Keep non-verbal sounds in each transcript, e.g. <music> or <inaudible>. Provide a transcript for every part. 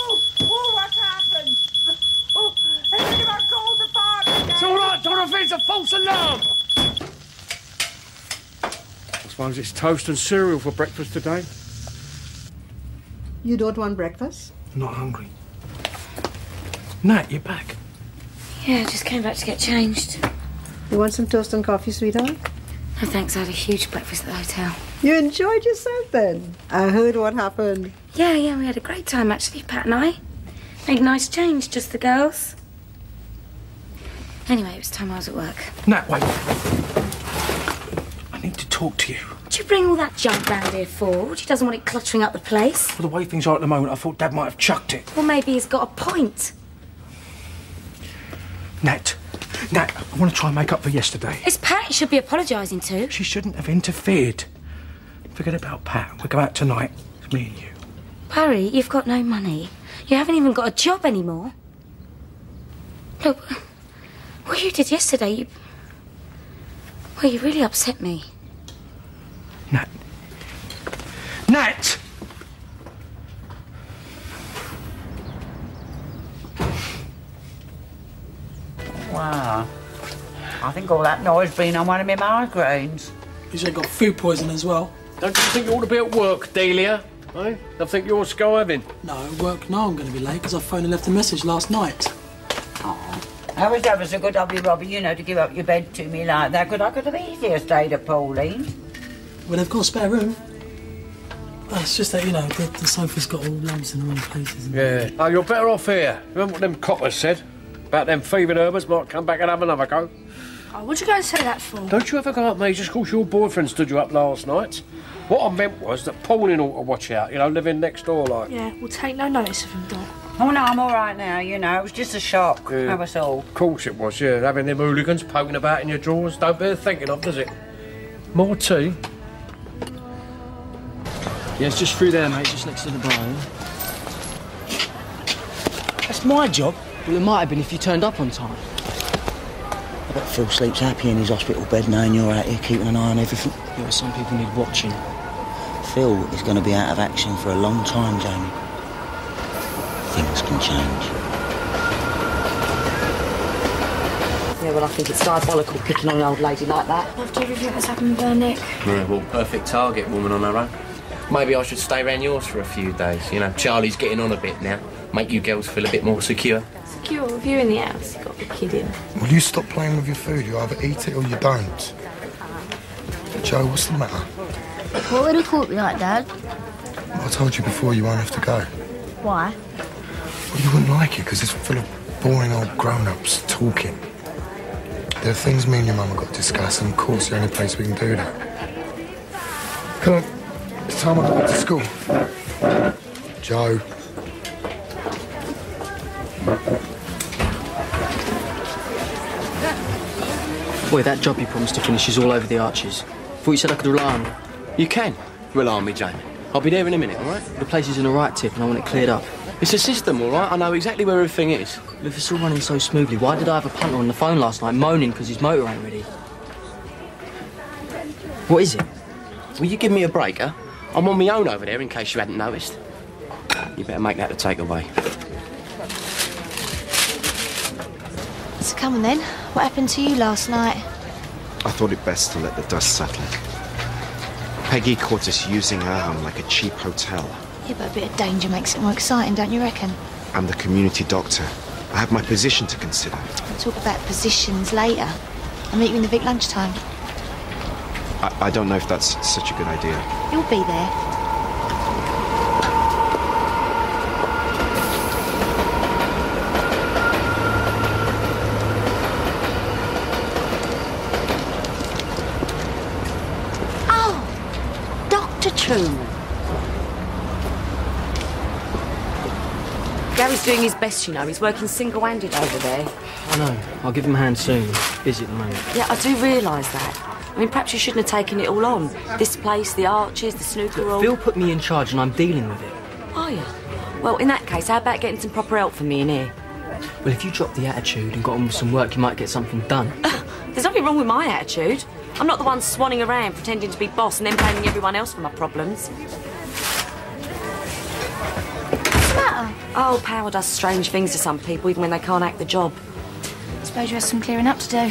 Oh, oh, what happened? Oh, everything about gold the fire. It's all right, Dorothy. It's a false alarm. I suppose it's toast and cereal for breakfast today. You don't want breakfast? Not hungry. Nat, you're back. Yeah, I just came back to get changed. You want some toast and coffee, sweetheart? No, thanks. I had a huge breakfast at the hotel. You enjoyed yourself then? I heard what happened. Yeah, yeah, we had a great time actually, Pat and I. Made a nice change, just the girls. Anyway, it was time I was at work. Nat, wait. I need to talk to you. Did you bring all that junk round here for? She doesn't want it cluttering up the place. For the way things are at the moment, I thought Dad might have chucked it. Well, maybe he's got a point. Nat, Nat, I want to try and make up for yesterday. It's Pat you should be apologising to. She shouldn't have interfered. Forget about Pat. We'll go out tonight. It's me and you. Barry, you've got no money. You haven't even got a job anymore. Look, what you did yesterday, you. Well, you really upset me. Nat. Nat! Wow. I think all that noise been on one of my migraines. He's got food poison as well. Don't you think you ought to be at work, Delia? Eh? I think you're skiving. No, work. No, I'm going to be late because I phoned and left a message last night. That was ever so good of you, Robbie, you know, to give up your bed to me like that, because I could have easier stayed at Pauline. Well, they've got a spare room. Oh, it's just that, you know, the, the sofa's got all lumps in the wrong places. and- Yeah. Oh, you're better off here. Remember what them coppers said? About them fevered herbers might come back and have another go. Oh, what'd you guys say that for? Don't you ever go up, mate, just 'cause your boyfriend stood you up last night? What I meant was that Pauline ought to watch out, you know, living next door like. Yeah, we'll take no notice of him, Dot. Oh, no, I'm all right now, you know. It was just a shock. Yeah. That was all. Of course it was, yeah. Having them hooligans poking about in your drawers don't bear thinking of, does it? More tea? Yeah, it's just through there, mate, just next to the bar. yeah? That's my job. Well, it might have been if you turned up on time. I bet Phil sleeps happy in his hospital bed knowing you're out here keeping an eye on everything. Yeah, well, some people need watching. Phil is going to be out of action for a long time, Jamie. Things can change. Yeah, well, I think it's diabolical picking on an old lady like that. After everything that's happened with her, Nick. Yeah, well, perfect target woman on her own. Maybe I should stay round yours for a few days. You know, Charlie's getting on a bit now. Make you girls feel a bit more secure. Secure with you in the house. You've got to be kidding. Will you stop playing with your food? You either eat it or you don't. Joe, what's the matter? What would have caught me like, Dad? I told you before you won't have to go. Why? Well, you wouldn't like it because it's full of boring old grown-ups talking. There are things me and your mum have got to discuss, and of course, the only place we can do that. Come on, it's time I go back to school. Joe. Boy, that job you promised to finish is all over the arches. Thought you said I could rely on you. You can rely on me, Jamie. I'll be there in a minute, all right? The place is in a right tip and I want it cleared up. It's a system, all right? I know exactly where everything is. Well, if it's all running so smoothly, why did I have a punter on the phone last night moaning because his motor ain't ready? What is it? Will you give me a break, huh? I'm on my own over there in case you hadn't noticed. You better make that the takeaway. So come on then. What happened to you last night? I thought it best to let the dust settle. Peggy caught us using her home like a cheap hotel. Yeah, but a bit of danger makes it more exciting, don't you reckon? I'm the community doctor. I have my position to consider. We'll talk about positions later. I'll meet you in the Vic lunchtime. I, I don't know if that's such a good idea. You'll be there. Garry's doing his best, you know. He's working single-handed over there. I know. I'll give him a hand soon. Busy at the moment. Yeah, I do realise that. I mean, perhaps you shouldn't have taken it all on. This place, the arches, the snooker room. Phil put me in charge and I'm dealing with it. Are you? Well, in that case, how about getting some proper help for me in here? Well, if you drop the attitude and got on with some work, you might get something done. <laughs> There's nothing wrong with my attitude. I'm not the one swanning around pretending to be boss and then blaming everyone else for my problems. Oh, power does strange things to some people even when they can't act the job. Suppose you have some clearing up to do.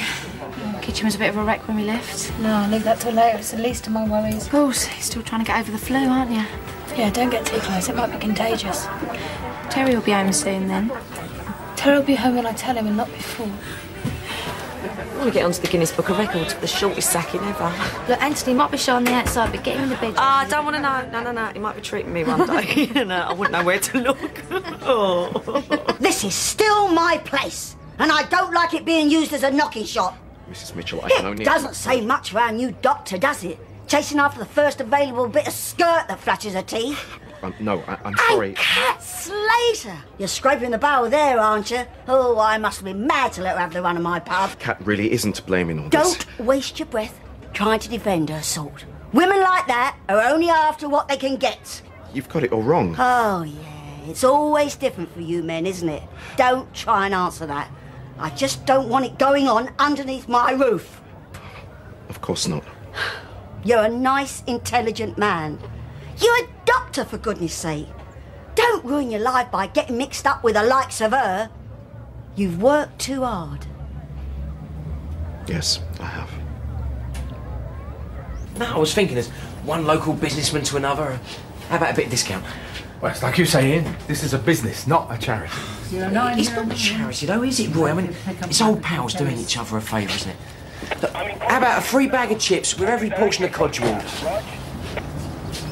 Kitchen was a bit of a wreck when we left. No, I'll leave that till later. It's the least of my worries. Of course, you're still trying to get over the flu, aren't you? Yeah, don't get too close. It might be contagious. Terry will be home soon then. Terry will be home when I tell him and not before. I want to get onto the Guinness Book of Records for the shortest sacking ever. Look, Anthony might be shy on the outside, but get him in the bed. Ah, I don't want to know. No, no, no. He might be treating me one day. <laughs> <laughs> no, I wouldn't know where to look. <laughs> oh. This is still my place, and I don't like it being used as a knocking shop. Mrs. Mitchell, I can It doesn't say much for our new doctor, does it? Chasing after the first available bit of skirt that flashes her teeth. Um, no, I, I'm sorry. Cat Slater! You're scraping the barrel there, aren't you? Oh, I must be mad to let her have the run of my pub. Cat really isn't to blame in all this. Don't waste your breath trying to defend her sort. Women like that are only after what they can get. You've got it all wrong. Oh, yeah. It's always different for you men, isn't it? Don't try and answer that. I just don't want it going on underneath my roof. Of course not. You're a nice, intelligent man. You're a doctor, for goodness sake. Don't ruin your life by getting mixed up with the likes of her. You've worked too hard. Yes, I have. No, I was thinking as one local businessman to another. How about a bit of discount? Well, it's like you say, Ian. This is a business, not a charity. It's not a charity though, is it, Roy? I mean, it's old pals doing each other a favour, isn't it? Look, how about a free bag of chips with every portion of cod you order?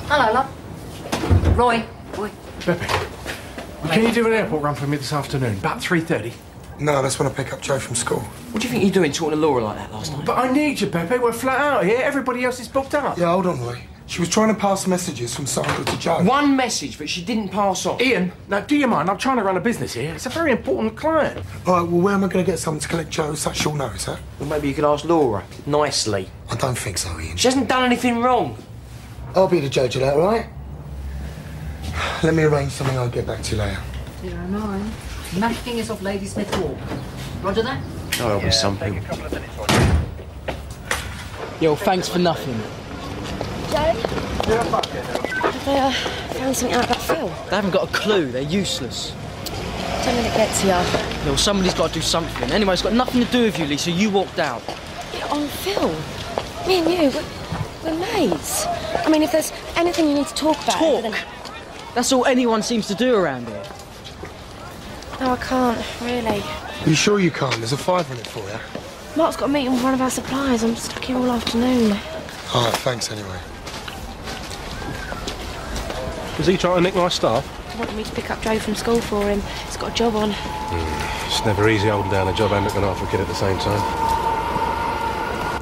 Hello, love. Roy. Roy. Beppe, can you do an airport run for me this afternoon? About 3.30? No, that's when I pick up Joe from school. What do you think you're doing talking to Laura like that last night? But I need you, Beppe. We're flat out here. Everybody else is booked up. Yeah, hold on, Roy. She was trying to pass messages from Sandra to Joe. One message that she didn't pass on. Ian, now, do you mind? I'm trying to run a business here. It's a very important client. All right, well, where am I going to get someone to collect Joe such short notice, know, is that? Well, maybe you could ask Laura, nicely. I don't think so, Ian. She hasn't done anything wrong. I'll be the judge of that, right? Let me arrange something I'll get back to you later. Zero nine. Nothing is off Ladysmith Walk. Roger that? Oh, there'll be something. Yo, thanks for nothing. Joe? Have they uh, found something out about Phil? They haven't got a clue. They're useless. Don't let it get to you. Yeah, somebody's got to do something. Anyway, it's got nothing to do with you, Lisa. You walked out. Yeah, on Phil. Me and you, we're, we're mates. I mean, if there's anything you need to talk about... Talk? Then... That's all anyone seems to do around here. No, I can't, really. Are you sure you can't? There's a fiver in it for you. Mark's got a meeting with one of our suppliers. I'm stuck here all afternoon. All right, thanks anyway. Was he trying to nick my staff? He wanted me to pick up Joe from school for him. He's got a job on. Hmm, it's never easy holding down a job and looking after a kid at the same time.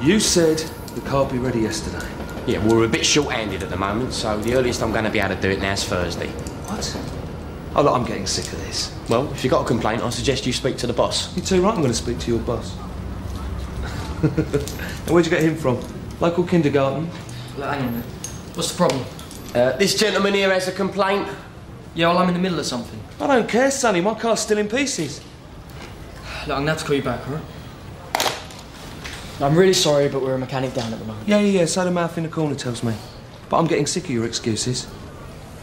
You said the car would be ready yesterday. Yeah, well, we're a bit short-handed at the moment, so the earliest I'm going to be able to do it now is Thursday. What? Oh, look, I'm getting sick of this. Well, if you've got a complaint, I suggest you speak to the boss. You're too right, I'm going to speak to your boss. and <laughs> where'd you get him from? Local kindergarten? Look, hang on a minute. What's the problem? Uh, this gentleman here has a complaint. Yeah, well, I'm in the middle of something. I don't care, Sonny. My car's still in pieces. Look, I'm going to have to call you back, all right? I'm really sorry, but we're a mechanic down at the moment. Yeah, yeah, yeah. So the mouth in the corner tells me. But I'm getting sick of your excuses.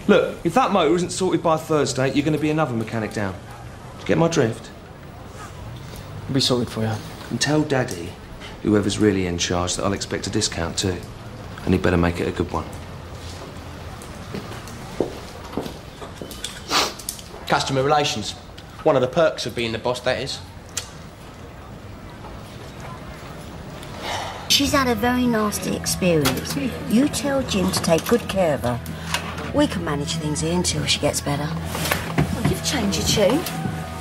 Look, if that motor isn't sorted by Thursday, you're going to be another mechanic down. Do you get my drift? It'll be sorted for you. And tell Daddy, whoever's really in charge, that I'll expect a discount too. And he'd better make it a good one. Customer relations. One of the perks of being the boss, that is. She's had a very nasty experience. You tell Jim to take good care of her. We can manage things here until she gets better. Well, you've changed your tune.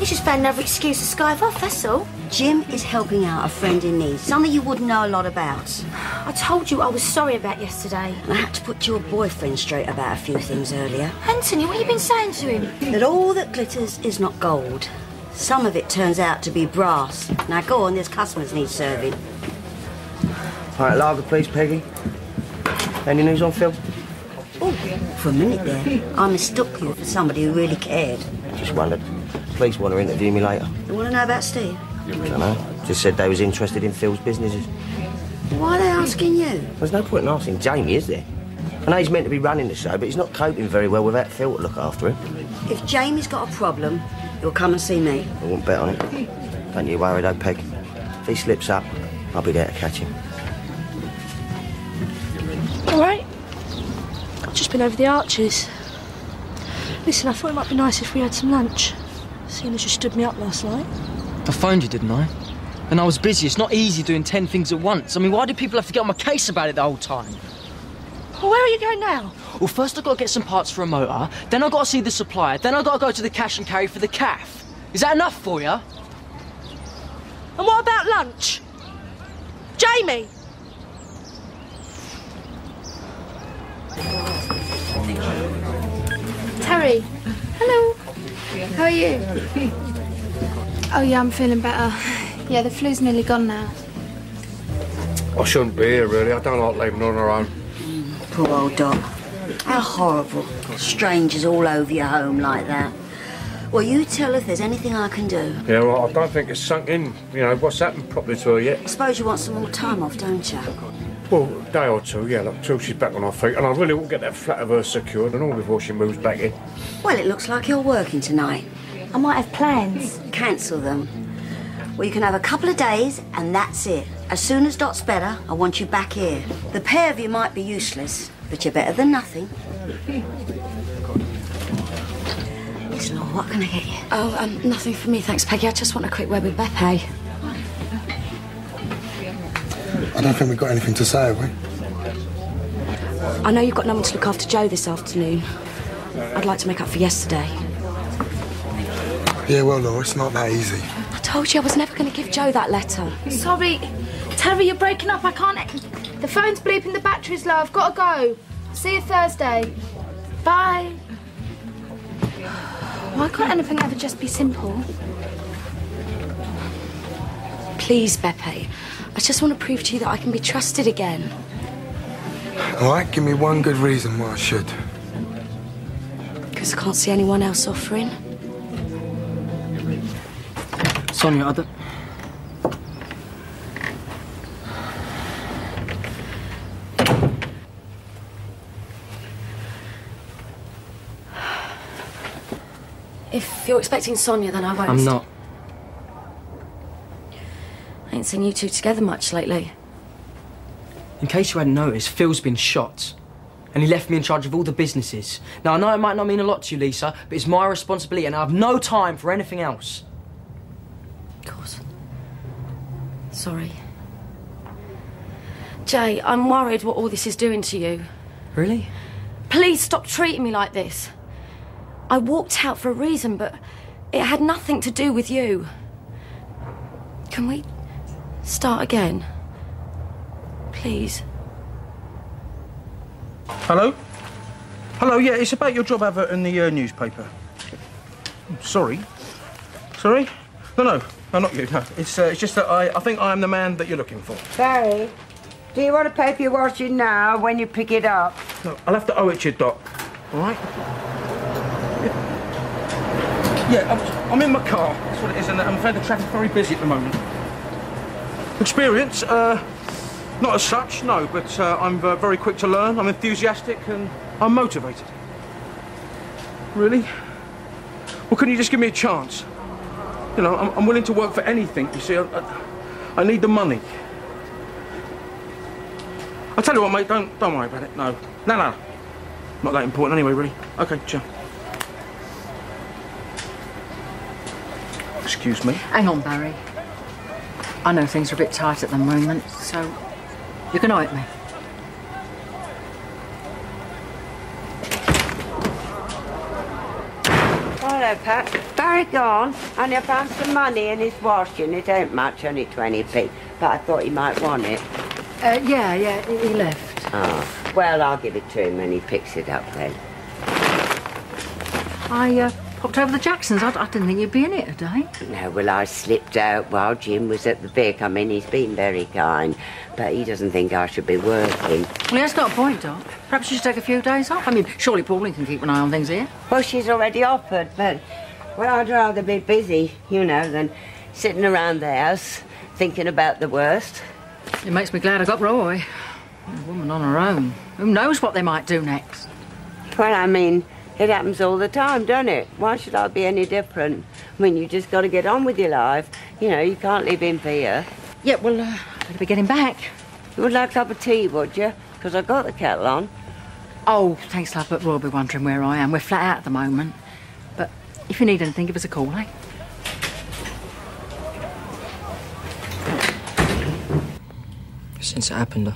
You just found another excuse to skive off, that's all. Jim is helping out a friend in need, something you wouldn't know a lot about. I told you I was sorry about yesterday. And I had to put your boyfriend straight about a few things earlier. Anthony, what have you been saying to him? That all that glitters is not gold. Some of it turns out to be brass. Now go on, there's customers need serving. All right, lager, please, Peggy. Any news on Phil? Oh, for a minute there, I mistook you for somebody who really cared. Just wondered. Police want to interview me later. You want to know about Steve? I don't know. Just said they was interested in Phil's businesses. Why are they asking you? There's no point in asking Jamie, is there? I know he's meant to be running the show, but he's not coping very well without Phil to look after him. If Jamie's got a problem, he'll come and see me. I won't bet on it. Don't you worry though, Peg. If he slips up, I'll be there to catch him. Been over the arches. Listen, I thought it might be nice if we had some lunch. Seeing as you stood me up last night. I phoned you, didn't I? And I was busy. It's not easy doing ten things at once. I mean, why do people have to get on my case about it the whole time? Well, where are you going now? Well, first I've got to get some parts for a motor, then I've got to see the supplier, then I've got to go to the cash and carry for the calf. Is that enough for you? And what about lunch? Jamie! Terry. Hello. How are you? Oh yeah, I'm feeling better. Yeah, the flu's nearly gone now. I shouldn't be here, really. I don't like leaving on her own. Poor old Dot. How horrible. Strangers all over your home like that. Well, you tell if there's anything I can do. Yeah, well, I don't think it's sunk in, you know, what's happened properly to her yet. I suppose you want some more time off, don't you? Well, a day or two, yeah, look, till she's back on her feet. And I really want to get that flat of hers secured and all before she moves back in. Well, it looks like you're working tonight. I might have plans. Cancel them. Well, you can have a couple of days, and that's it. As soon as Dot's better, I want you back here. The pair of you might be useless, but you're better than nothing. Listen, Laura, what can I get you? Oh, um, nothing for me, thanks, Peggy. I just want a quick word with Beppe. I don't think we've got anything to say, have we? I know you've got no one to look after Joe this afternoon. I'd like to make up for yesterday. Yeah, well, Laura, it's not that easy. I told you I was never going to give Joe that letter. Sorry, Terry, you're breaking up. I can't. The phone's bleeping. The battery's low. I've got to go. See you Thursday. Bye. Why can't anything ever just be simple? Please, Beppe. I just want to prove to you that I can be trusted again. All right, give me one good reason why I should. Because I can't see anyone else offering. Sonia, other. If you're expecting Sonia, then I won't. I'm not. Seen you two together much lately. In case you hadn't noticed, Phil's been shot. And he left me in charge of all the businesses. Now, I know it might not mean a lot to you, Lisa, but it's my responsibility and I have no time for anything else. Of course. Sorry. Jay, I'm worried what all this is doing to you. Really? Please stop treating me like this. I walked out for a reason, but it had nothing to do with you. Can we start again? Please. Hello? Hello, yeah, it's about your job advert in the uh, newspaper. Sorry. Sorry? No, no, no, not you, no. It's, uh, it's just that I, I think I am the man that you're looking for. Barry, do you want to pay for your washing now when you pick it up? No, I'll have to owe it to you, Dot. All right? Yeah, I'm, I'm in my car. That's what it is, and I'm afraid the traffic's very busy at the moment. Experience? Uh, not as such, no, but uh, I'm uh, very quick to learn, I'm enthusiastic, and I'm motivated. Really? Well, can you just give me a chance? You know, I'm, I'm willing to work for anything, you see. I, I, I need the money. I'll tell you what, mate, don't, don't worry about it, no. No, no. Not that important anyway, really. Okay, ciao. Excuse me. Hang on, Barry. I know things are a bit tight at the moment, so you can it me. Hello, Pat. Barry gone, and I found some money in his washing. It ain't much, only 20p, but I thought he might want it. Uh, yeah, yeah, he he left. Oh, well, I'll give it to him when he picks it up then. I uh, popped over the Jacksons. I, I didn't think you'd be in it today. No, well, I slipped out while Jim was at the Vic. I mean, he's been very kind, but he doesn't think I should be working. Well, he has got a point, Dot. Perhaps you should take a few days off. I mean, surely Pauline can keep an eye on things here. Well, she's already offered, but, well, I'd rather be busy, you know, than sitting around the house thinking about the worst. It makes me glad I got Roy. A woman on her own. Who knows what they might do next? Well, I mean, it happens all the time, doesn't it? Why should I be any different? I mean, you just got to get on with your life. You know, you can't live in fear. Yeah, well, uh, Better be getting back. You would like a cup of tea, would you? Because I got the kettle on. Oh, thanks, love, but Roy'll be wondering where I am. We're flat out at the moment. But if you need anything, give us a call, eh? Since it happened, I,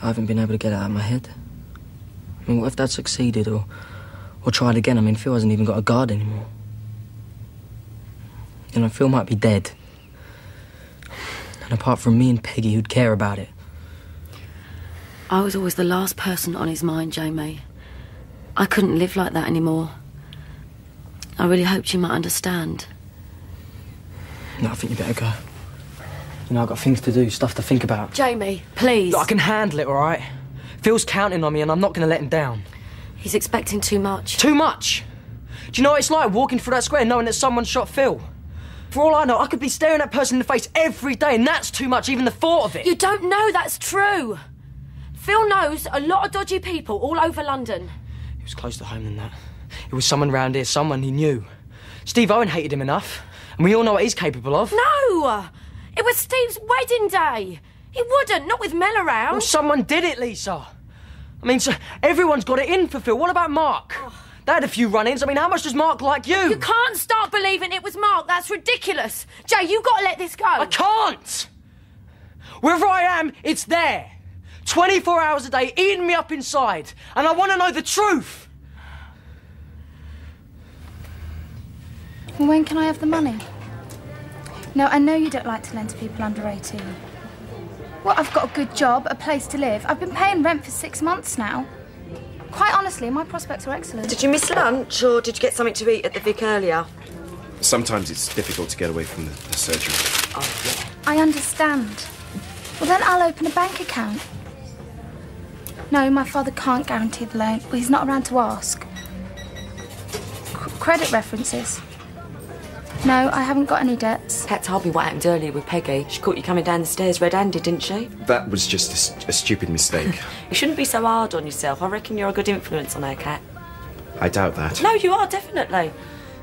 I haven't been able to get it out of my head. I mean, what if that succeeded or, or try it again? I mean, Phil hasn't even got a guard anymore. You know, Phil might be dead. And apart from me and Peggy, who'd care about it? I was always the last person on his mind, Jamie. I couldn't live like that anymore. I really hoped you might understand. No, I think you better go. You know, I've got things to do, stuff to think about. Jamie, please. Look, I can handle it, all right? Phil's counting on me, and I'm not going to let him down. He's expecting too much. Too much? Do you know what it's like walking through that square knowing that someone shot Phil? For all I know, I could be staring that person in the face every day, and that's too much, even the thought of it. You don't know that's true. Phil knows a lot of dodgy people all over London. It was closer to home than that. It was someone round here, someone he knew. Steve Owen hated him enough, and we all know what he's capable of. No! It was Steve's wedding day. He wouldn't, not with Mel around. Well, someone did it, Lisa. I mean, so everyone's got it in for Phil. What about Mark? Oh. They had a few run-ins. I mean, how much does Mark like you? You can't start believing it was Mark. That's ridiculous. Jay, you've got to let this go. I can't. Wherever I am, it's there. 24 hours a day, eating me up inside. And I want to know the truth. When can I have the money? No, I know you don't like to lend to people under 18. Well, I've got a good job, a place to live. I've been paying rent for six months now. Quite honestly, my prospects are excellent. Did you miss lunch or did you get something to eat at the Vic earlier? Sometimes it's difficult to get away from the, the surgery. Oh, I understand. Well, then I'll open a bank account. No, my father can't guarantee the loan. Well, he's not around to ask. C- credit references. No, I haven't got any debts. Pat told me what happened earlier with Peggy. She caught you coming down the stairs red-handed, didn't she? That was just a stupid mistake. <laughs> You shouldn't be so hard on yourself. I reckon you're a good influence on her, Cat. I doubt that. No, you are, definitely.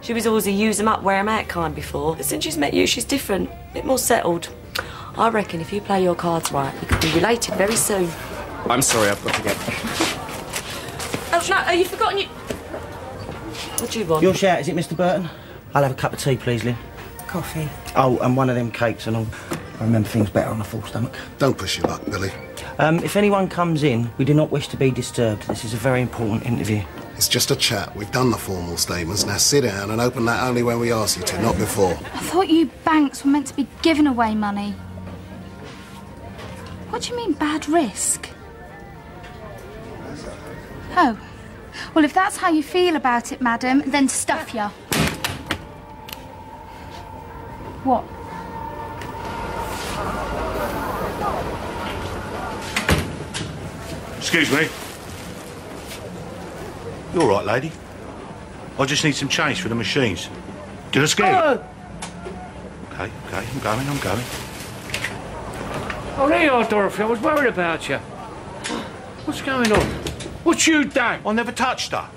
She was always a use 'em up, wear 'em out kind before. But since she's met you, she's different. A bit more settled. I reckon if you play your cards right, you could be related very soon. I'm sorry, I've got to get. Oh, no, oh, have you forgotten you... What do you want? Your share, is it, Mr. Burton? I'll have a cup of tea, please, Lynne. Coffee. Oh, and one of them cakes and all. I remember things better on a full stomach. Don't push your luck, Billy. Um, if anyone comes in, we do not wish to be disturbed. This is a very important interview. It's just a chat. We've done the formal statements. Now sit down and open that only when we ask you to, not before. I thought you banks were meant to be giving away money. What do you mean, bad risk? Oh. Well, if that's how you feel about it, madam, then stuff ya. What? Excuse me. You all right, lady? I just need some change for the machines. Did I scare you? Oh! Okay, okay, I'm going, I'm going. Oh, there you are, Dorothy. I was worried about you. What's going on? What you done? I never touched her.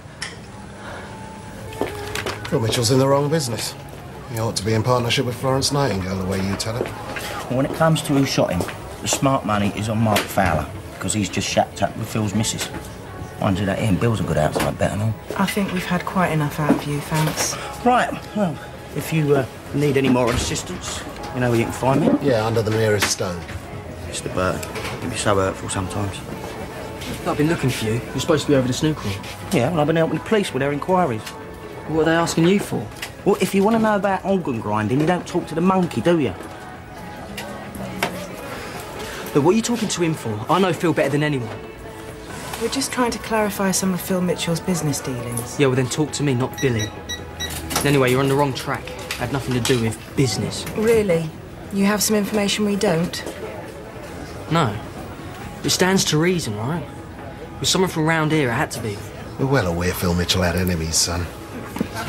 Phil Mitchell's in the wrong business. He ought to be in partnership with Florence Nightingale, the way you tell it. Well, when it comes to who shot him, the smart money is on Mark Fowler, because he's just shacked up with Phil's missus. Mind you, that Ian Beale's a good outside bet and all. I think we've had quite enough out of you, thanks. Right, well, if you uh, need any more assistance, you know where you can find me. Yeah, under the nearest stone. Mr. Burke, you can be so hurtful sometimes. I've been looking for you. You're supposed to be over the snooker. room. Yeah, well, I've been helping the police with their inquiries. What are they asking you for? Well, if you want to know about organ grinding, you don't talk to the monkey, do you? Look, what are you talking to him for? I know Phil better than anyone. We're just trying to clarify some of Phil Mitchell's business dealings. Yeah, well then talk to me, not Billy. Anyway, you're on the wrong track. Had nothing to do with business. Really? You have some information we don't? No. It stands to reason, right? With someone from round here, it had to be. We're well aware Phil Mitchell had enemies, son.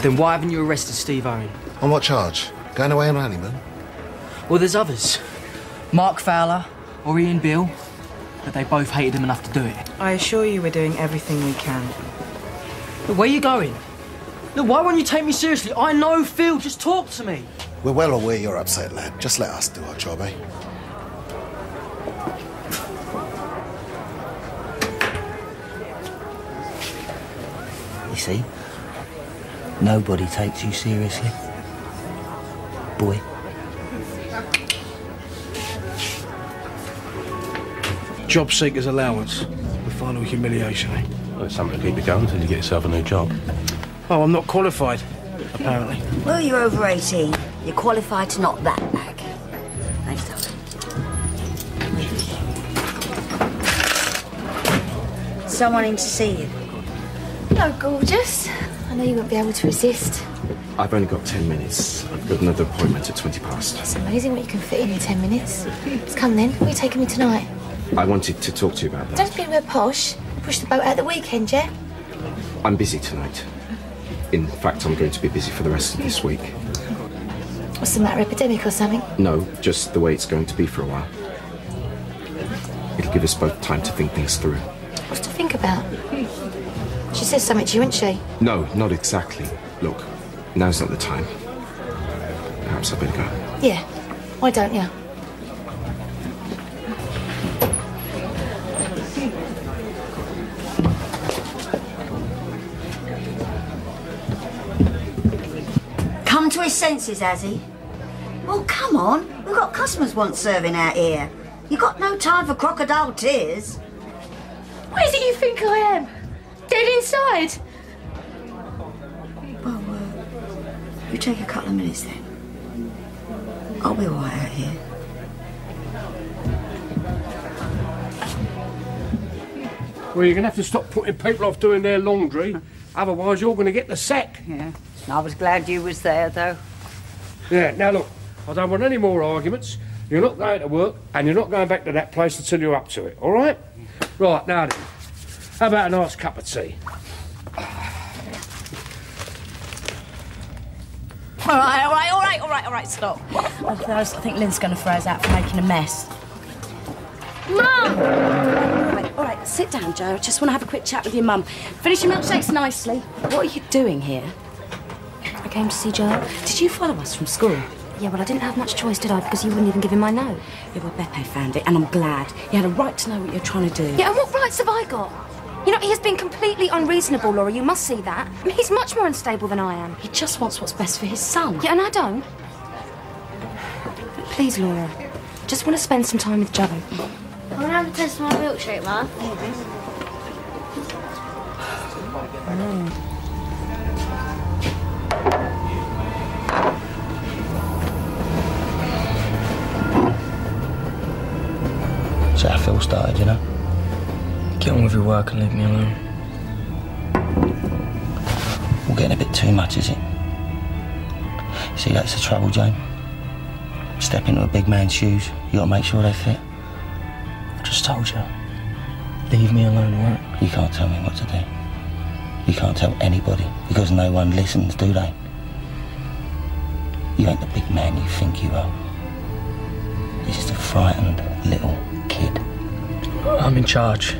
Then why haven't you arrested Steve Owen? On what charge? Going away on a honeymoon? Well, there's others. Mark Fowler or Ian Beale. But they both hated him enough to do it. I assure you we're doing everything we can. But where are you going? Look, why won't you take me seriously? I know Phil. Just talk to me. We're well aware you're upset, lad. Just let us do our job, eh? You see? Nobody takes you seriously. Boy. Job seeker's allowance. The final humiliation, eh? Well, it's something to keep you going until you get yourself a new job. Oh, I'm not qualified, apparently. Well, you're over 18. You're qualified to knock that back. Thanks, darling. Someone in to see you. Hello, gorgeous. I know you won't be able to resist. I've only got 10 minutes. I've got another appointment at 20 past. It's amazing what you can fit in in ten minutes. Let's come then. Where are you taking me tonight? I wanted to talk to you about that. Don't be anywhere posh. Push the boat out the weekend, yeah? I'm busy tonight. In fact, I'm going to be busy for the rest of this week. What's the matter, epidemic or something? No, just the way it's going to be for a while. It'll give us both time to think things through. What's to think about? She says something to you, isn't she? No, not exactly. Look, now's not the time. Perhaps I better go. Yeah. Why don't you? Come to his senses, has he? Well, come on. We've got customers want serving out here. you got no time for crocodile tears. What is it you think I am? Dead inside? Well, uh, you take a couple of minutes then. I'll be all right out here. Well, you're going to have to stop putting people off doing their laundry. Otherwise, you're going to get the sack. Yeah. I was glad you was there, though. Yeah, now look, I don't want any more arguments. You're not going to work, and you're not going back to that place until you're up to it, all right? Right, now then. How about a nice cup of tea? All right, all right, all right, all right, all right, stop. I think Lynne's going to throw us out for making a mess. Mum! All right, all right, sit down, Joe. I just want to have a quick chat with your mum. Finish your milkshakes nicely. What are you doing here? I came to see Joe. Did you follow us from school? Yeah, well, I didn't have much choice, did I? Because you wouldn't even give him my note. Yeah, well, Beppe found it, and I'm glad. You had a right to know what you're trying to do. Yeah, and what rights have I got? You know, he has been completely unreasonable, Laura. You must see that. I mean, he's much more unstable than I am. He just wants what's best for his son. Yeah, and I don't. Please, Laura. Just want to spend some time with Joe. I want to have a taste of my milkshake, Mum. So how Phil started, you know? Get on with your work and leave me alone. We're getting a bit too much, is it? See, that's the trouble, Jane. Step into a big man's shoes, you gotta make sure they fit. I just told you. Leave me alone, alright? You can't tell me what to do. You can't tell anybody because no one listens, do they? You ain't the big man you think you are. You're just a frightened little kid. I'm in charge.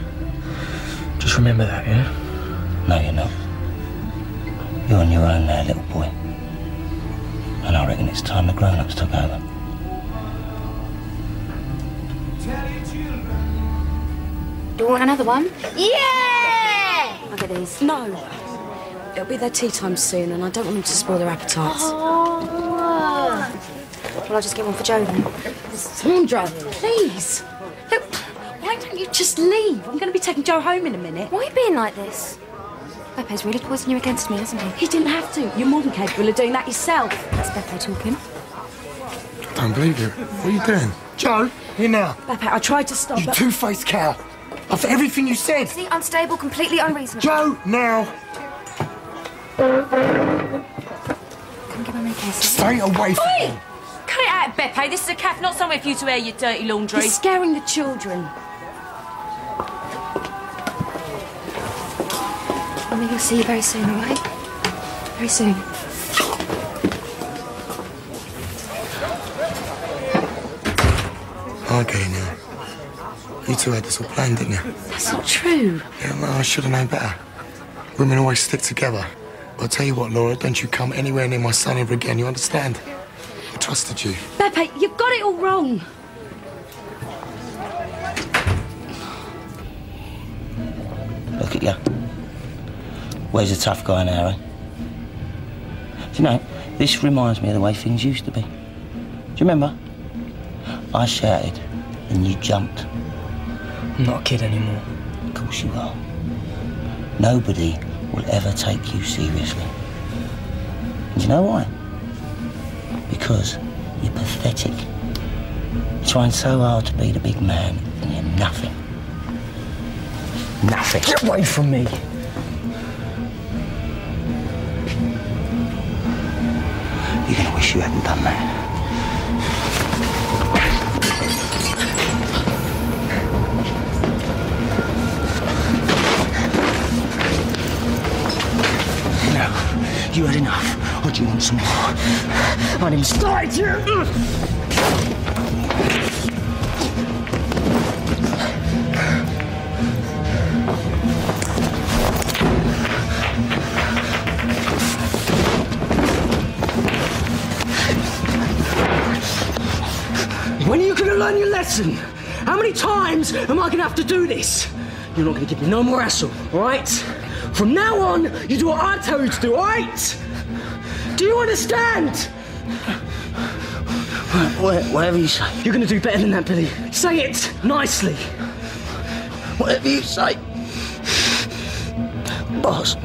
Just remember that, yeah? No, you're not. You're on your own now, little boy. And I reckon it's time the grown-ups took over. Do you want another one? Yeah! Look at these. No. It'll be their tea time soon, and I don't want them to spoil their appetites. Oh. Well, I'll just get one for Joe then. Sandra, please. Look, why don't you just leave? I'm going to be taking Joe home in a minute. Why are you being like this? Beppe's really poisoning you against me, isn't he? He didn't have to. You're more than capable of doing that yourself. That's Beppe talking. I don't believe you. What are you doing? Joe, here now. Pepe, I tried to stop, You but... two-faced cow. After everything you said. See, unstable, completely unreasonable. Joe, now. Come get my case. Stay away from Oi! Cut it out, Beppe. This is a cafe, not somewhere for you to air your dirty laundry. You're scaring the children. Mummy, we'll see you very soon, all right? Very soon. Okay, now. You two had this all planned, didn't you? That's not true. Yeah, well, I should have known better. Women always stick together. But I'll tell you what, Laura, don't you come anywhere near my son ever again, you understand? I trusted you. Beppe, you've got it all wrong. Look at you. Where's the tough guy now, eh? Do you know, this reminds me of the way things used to be. Do you remember? I shouted and you jumped. I'm not a kid anymore. Of course you are. Nobody will ever take you seriously. And do you know why? Because you're pathetic. You're trying so hard to be the big man and you're nothing. Nothing. Get away from me! Wish you hadn't done that. No, you had enough. Or do you want some more? My name's Started you! Lesson? How many times am I going to have to do this? You're not to give me no more hassle, all right? From now on, you do what I tell you to do, all right? Do you understand? Whatever you say. You're going to do better than that, Billy. Say it nicely. Whatever you say. Boss.